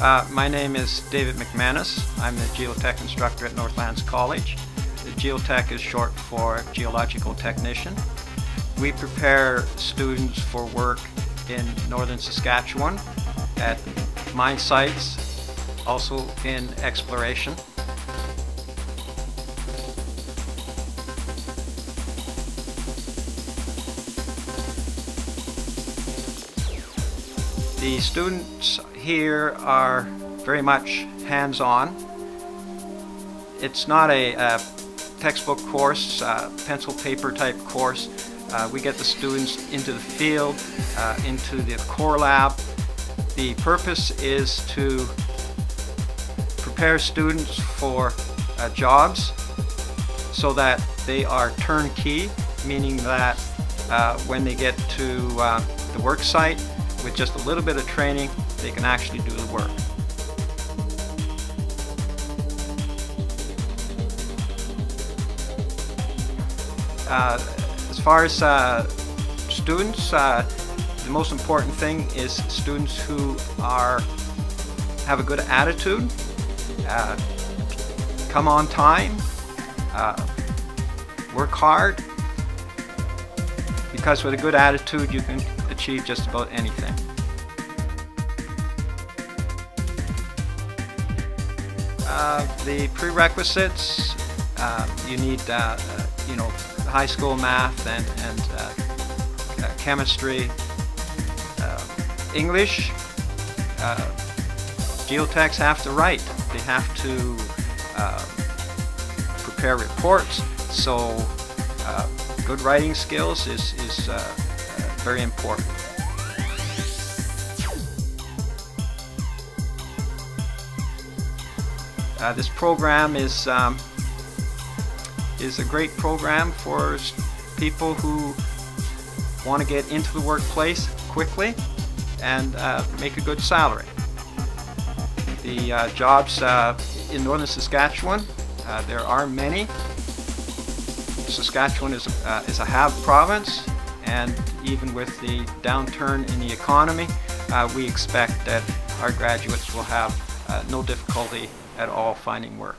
Uh, my name is David McManus. I'm the geotech instructor at Northlands College. The geotech is short for geological technician. We prepare students for work in northern Saskatchewan at mine sites, also in exploration. The students here are very much hands-on. It's not a, a textbook course, uh, pencil paper type course. Uh, we get the students into the field, uh, into the core lab. The purpose is to prepare students for uh, jobs so that they are turnkey, meaning that uh, when they get to the work site, with just a little bit of training, they can actually do the work. Uh, as far as uh, students, uh, the most important thing is students who are have a good attitude, uh, come on time, uh, work hard, because with a good attitude you can achieve just about anything. Uh, the prerequisites, uh, you need, uh, uh you know, high school math and, and uh, uh, chemistry, English. geotechs have to write. They have to prepare reports. So good writing skills is, is very important. Uh, this program is um, is a great program for people who want to get into the workplace quickly and uh, make a good salary. The uh, jobs uh, in northern Saskatchewan, uh, there are many. Saskatchewan is a, uh, is a have province and even with the downturn in the economy, uh, we expect that our graduates will have uh, no difficulty at all finding work.